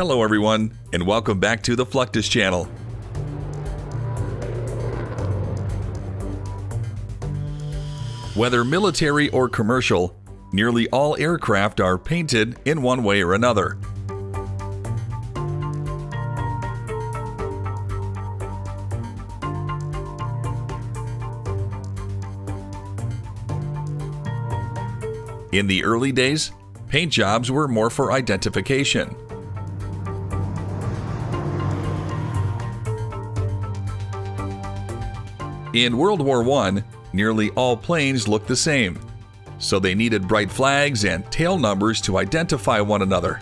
Hello everyone, and welcome back to the Fluctus channel. Whether military or commercial, nearly all aircraft are painted in one way or another. In the early days, paint jobs were more for identification. In World War I, nearly all planes looked the same, so they needed bright flags and tail numbers to identify one another.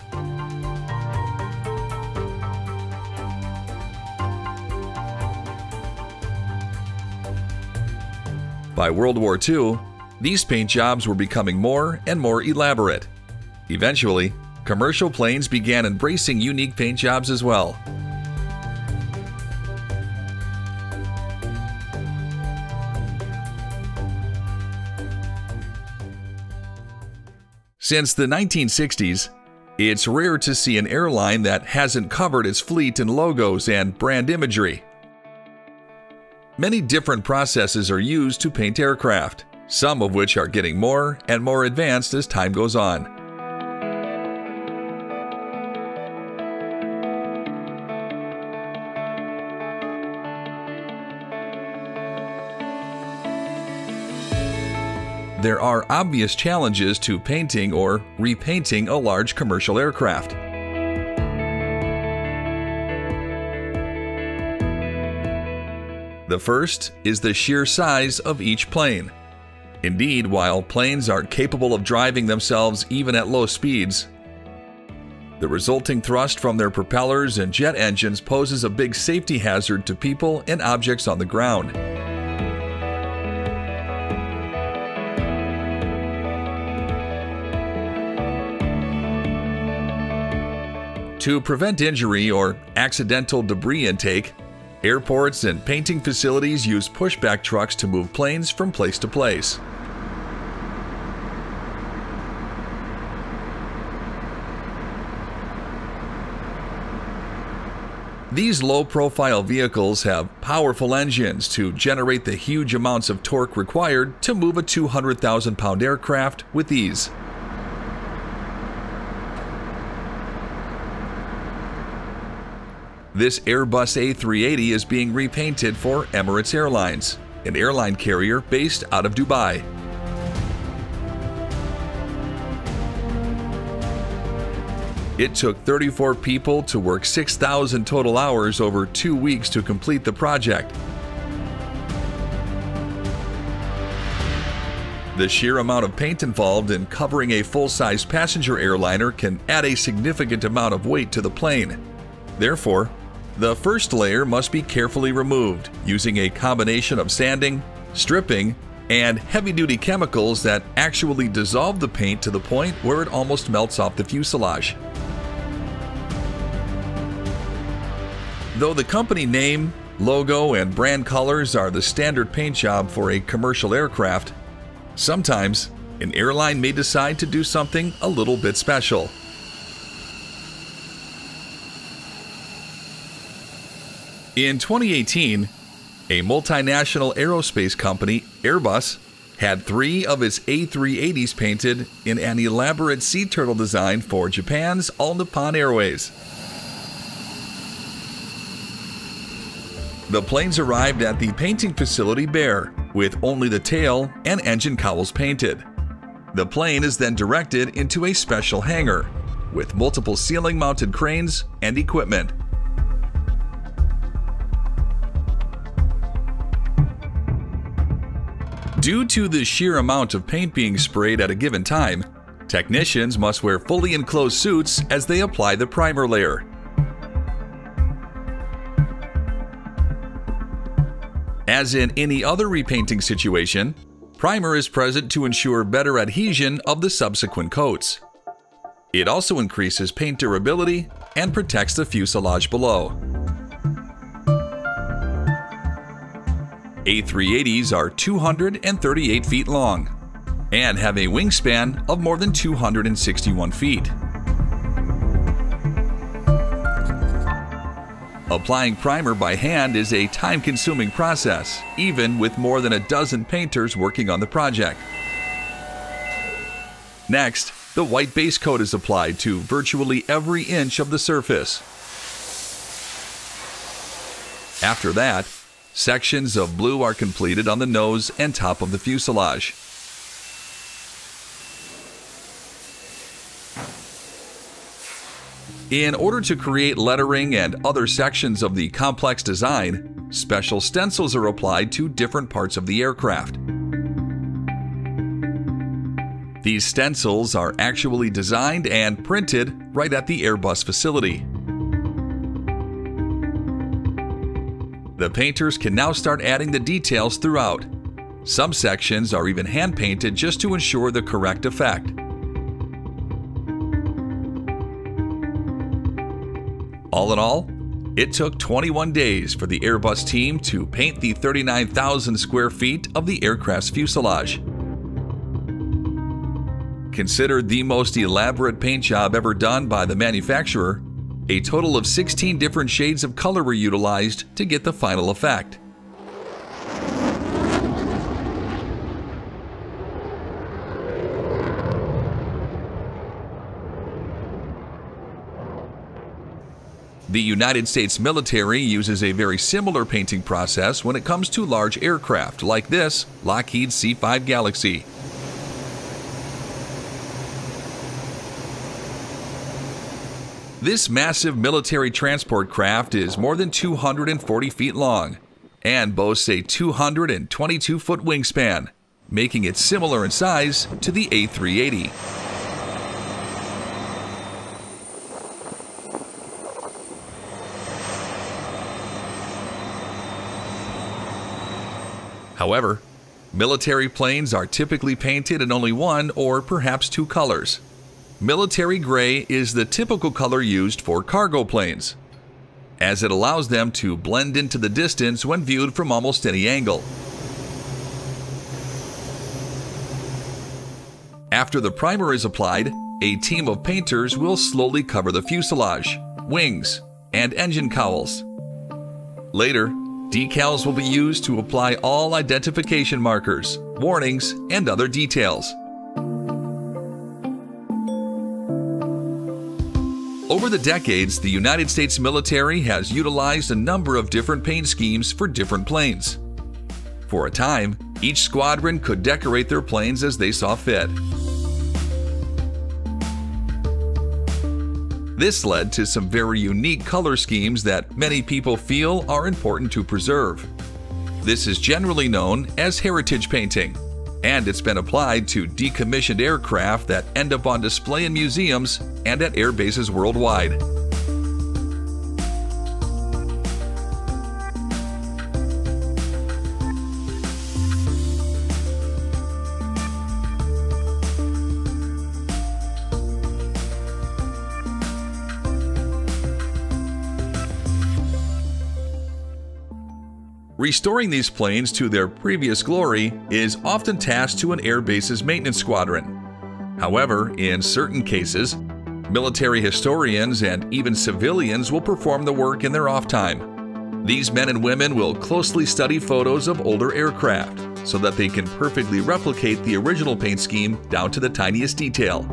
By World War II, these paint jobs were becoming more and more elaborate. Eventually, commercial planes began embracing unique paint jobs as well. Since the 1960s, it's rare to see an airline that hasn't covered its fleet in logos and brand imagery. Many different processes are used to paint aircraft, some of which are getting more and more advanced as time goes on. There are obvious challenges to painting or repainting a large commercial aircraft. The first is the sheer size of each plane. Indeed, while planes are capable of driving themselves even at low speeds, the resulting thrust from their propellers and jet engines poses a big safety hazard to people and objects on the ground. To prevent injury or accidental debris intake, airports and painting facilities use pushback trucks to move planes from place to place. These low-profile vehicles have powerful engines to generate the huge amounts of torque required to move a 200,000-pound aircraft with ease. This Airbus A380 is being repainted for Emirates Airlines, an airline carrier based out of Dubai. It took 34 people to work 6,000 total hours over two weeks to complete the project. The sheer amount of paint involved in covering a full-size passenger airliner can add a significant amount of weight to the plane. Therefore, the first layer must be carefully removed using a combination of sanding, stripping, and heavy-duty chemicals that actually dissolve the paint to the point where it almost melts off the fuselage. Though the company name, logo, and brand colors are the standard paint job for a commercial aircraft, sometimes an airline may decide to do something a little bit special. In 2018, a multinational aerospace company, Airbus, had three of its A380s painted in an elaborate sea turtle design for Japan's All Nippon Airways. The planes arrived at the painting facility bare, with only the tail and engine cowls painted. The plane is then directed into a special hangar, with multiple ceiling mounted cranes and equipment. Due to the sheer amount of paint being sprayed at a given time, technicians must wear fully enclosed suits as they apply the primer layer. As in any other repainting situation, primer is present to ensure better adhesion of the subsequent coats. It also increases paint durability and protects the fuselage below. A380s are 238 feet long and have a wingspan of more than 261 feet. Applying primer by hand is a time consuming process, even with more than a dozen painters working on the project. Next, the white base coat is applied to virtually every inch of the surface. After that, sections of blue are completed on the nose and top of the fuselage. In order to create lettering and other sections of the complex design, special stencils are applied to different parts of the aircraft. These stencils are actually designed and printed right at the Airbus facility. The painters can now start adding the details throughout. Some sections are even hand painted just to ensure the correct effect. All in all, it took 21 days for the Airbus team to paint the 39,000 square feet of the aircraft's fuselage. Considered the most elaborate paint job ever done by the manufacturer, a total of 16 different shades of color were utilized to get the final effect. The United States military uses a very similar painting process when it comes to large aircraft like this Lockheed C-5 Galaxy. This massive military transport craft is more than 240 feet long and boasts a 222 foot wingspan, making it similar in size to the A380. However, military planes are typically painted in only one or perhaps two colors. Military gray is the typical color used for cargo planes, as it allows them to blend into the distance when viewed from almost any angle. After the primer is applied, a team of painters will slowly cover the fuselage, wings, and engine cowls. Later, Decals will be used to apply all identification markers, warnings, and other details. Over the decades, the United States military has utilized a number of different paint schemes for different planes. For a time, each squadron could decorate their planes as they saw fit. This led to some very unique color schemes that many people feel are important to preserve. This is generally known as heritage painting, and it's been applied to decommissioned aircraft that end up on display in museums and at air bases worldwide. Restoring these planes to their previous glory is often tasked to an airbase's maintenance squadron. However, in certain cases, military historians and even civilians will perform the work in their off time. These men and women will closely study photos of older aircraft so that they can perfectly replicate the original paint scheme down to the tiniest detail.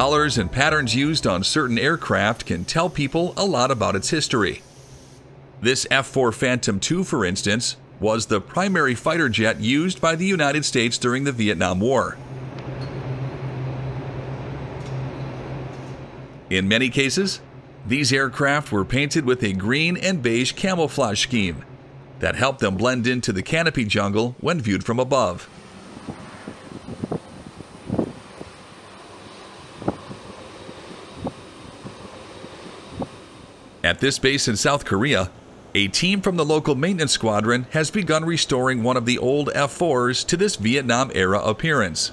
Colors and patterns used on certain aircraft can tell people a lot about its history. This F-4 Phantom II, for instance, was the primary fighter jet used by the United States during the Vietnam War. In many cases, these aircraft were painted with a green and beige camouflage scheme that helped them blend into the canopy jungle when viewed from above. At this base in South Korea, a team from the local maintenance squadron has begun restoring one of the old F-4s to this Vietnam era appearance.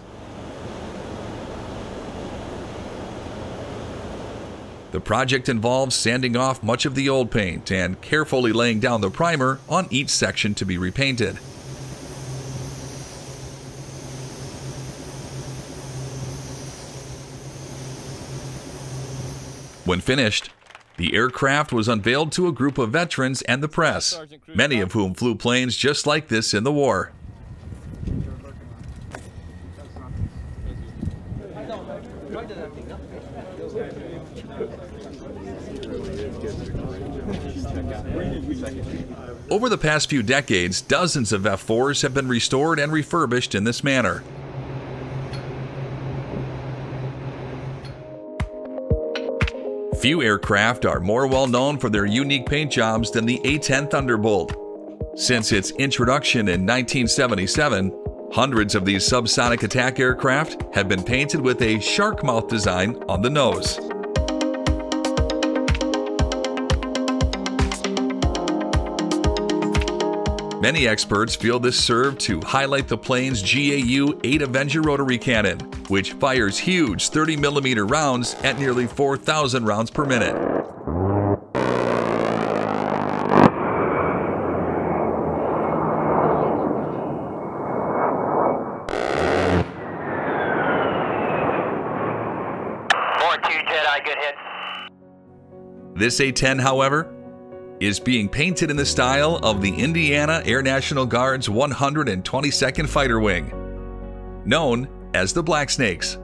The project involves sanding off much of the old paint and carefully laying down the primer on each section to be repainted. When finished, the aircraft was unveiled to a group of veterans and the press, many of whom flew planes just like this in the war. Over the past few decades, dozens of F-4s have been restored and refurbished in this manner. Few aircraft are more well known for their unique paint jobs than the A-10 Thunderbolt. Since its introduction in 1977, hundreds of these subsonic attack aircraft have been painted with a shark mouth design on the nose. Many experts feel this served to highlight the plane's GAU 8 Avenger rotary cannon, which fires huge 30mm rounds at nearly 4,000 rounds per minute. This A-10, however, is being painted in the style of the Indiana Air National Guard's 122nd Fighter Wing, known as the Black Snakes.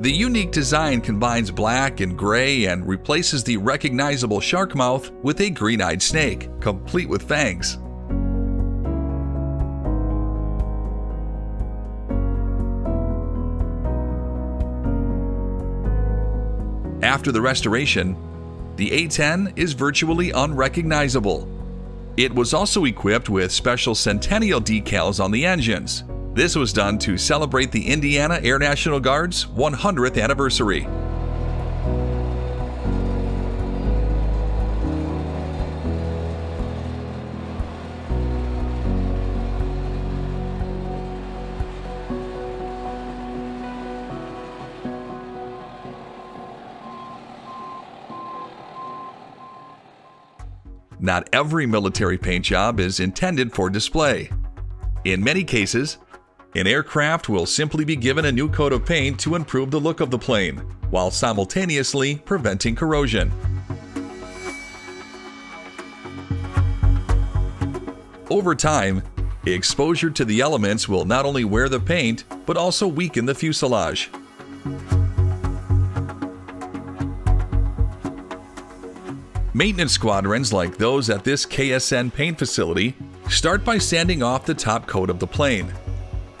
The unique design combines black and gray and replaces the recognizable shark mouth with a green-eyed snake, complete with fangs. After the restoration, the A-10 is virtually unrecognizable. It was also equipped with special centennial decals on the engines. This was done to celebrate the Indiana Air National Guard's 100th anniversary. Not every military paint job is intended for display. In many cases, an aircraft will simply be given a new coat of paint to improve the look of the plane, while simultaneously preventing corrosion. Over time, exposure to the elements will not only wear the paint, but also weaken the fuselage. Maintenance squadrons like those at this KSN paint facility start by sanding off the top coat of the plane.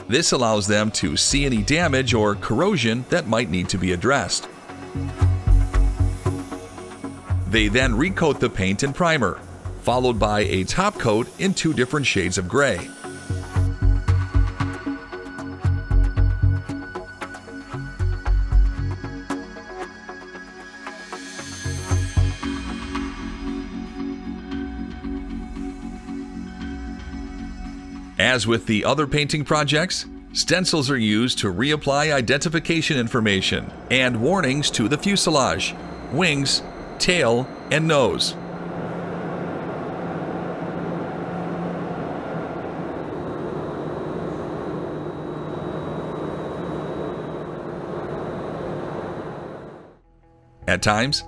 This allows them to see any damage or corrosion that might need to be addressed. They then recoat the paint and primer, followed by a top coat in two different shades of gray. As with the other painting projects, stencils are used to reapply identification information and warnings to the fuselage, wings, tail, and nose. At times,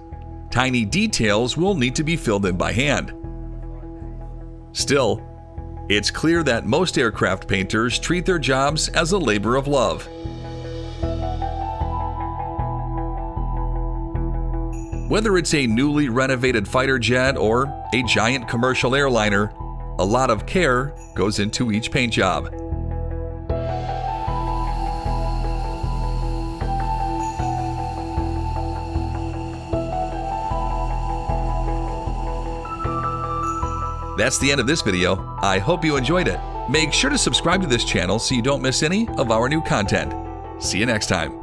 tiny details will need to be filled in by hand. Still, it's clear that most aircraft painters treat their jobs as a labor of love. Whether it's a newly renovated fighter jet or a giant commercial airliner, a lot of care goes into each paint job. That's the end of this video. I hope you enjoyed it. Make sure to subscribe to this channel so you don't miss any of our new content. See you next time.